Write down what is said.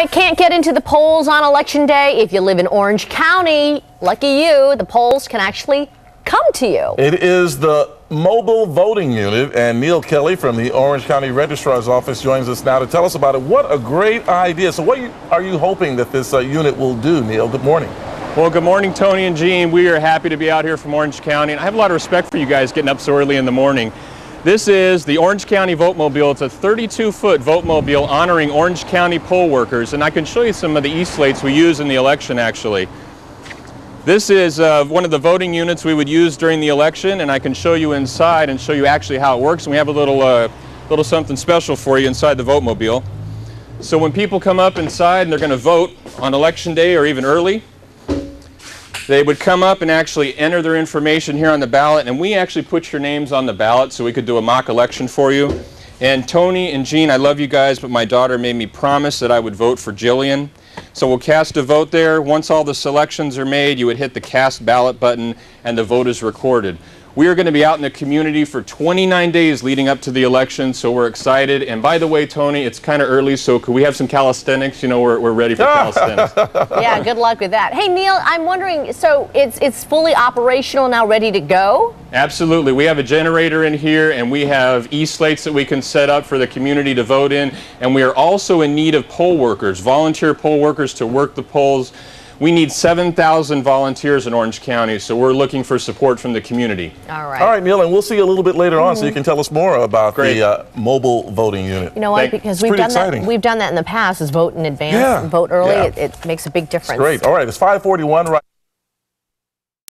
right, can't get into the polls on election day. If you live in Orange County, lucky you, the polls can actually come to you. It is the mobile voting unit, and Neal Kelley from the Orange County Registrar's Office joins us now to tell us about it. What a great idea. So, what are you hoping that this uh, unit will do, Neal? Good morning. Well, good morning, Tony and Jean. We are happy to be out here from Orange County, and I have a lot of respect for you guys getting up so early in the morning. This is the Orange County Vote Mobile. It's a 32-foot vote mobile honoring Orange County poll workers, and I can show you some of the e-slates we use in the election, actually. This is uh, one of the voting units we would use during the election, and I can show you inside and show you actually how it works. And we have a little, uh, little something special for you inside the vote mobile. So when people come up inside and they're going to vote on election day or even early, they would come up and actually enter their information here on the ballot, and we actually put your names on the ballot so we could do a mock election for you. And Tony and Jean, I love you guys, but my daughter made me promise that I would vote for Jillian. So we'll cast a vote there. Once all the selections are made, you would hit the cast ballot button and the vote is recorded. We are going to be out in the community for 29 days leading up to the election, so we're excited. And by the way, Tony, it's kind of early, so could we have some calisthenics? You know, we're, we're ready for calisthenics. yeah, good luck with that. Hey, Neal, I'm wondering, so it's, it's fully operational now, ready to go? Absolutely. We have a generator in here, and we have e-slates that we can set up for the community to vote in. And we are also in need of poll workers, volunteer poll workers to work the polls. We need 7,000 volunteers in Orange County, so we're looking for support from the community. All right. All right, Neal, and we'll see you a little bit later on so you can tell us more about Great. the uh, mobile voting unit. You know what? Thank- Because It's we've done exciting. that. We've done that in the past. Is vote in advance, Yeah, vote early. yeah. It, it makes a big difference. Great. All right, it's 541 right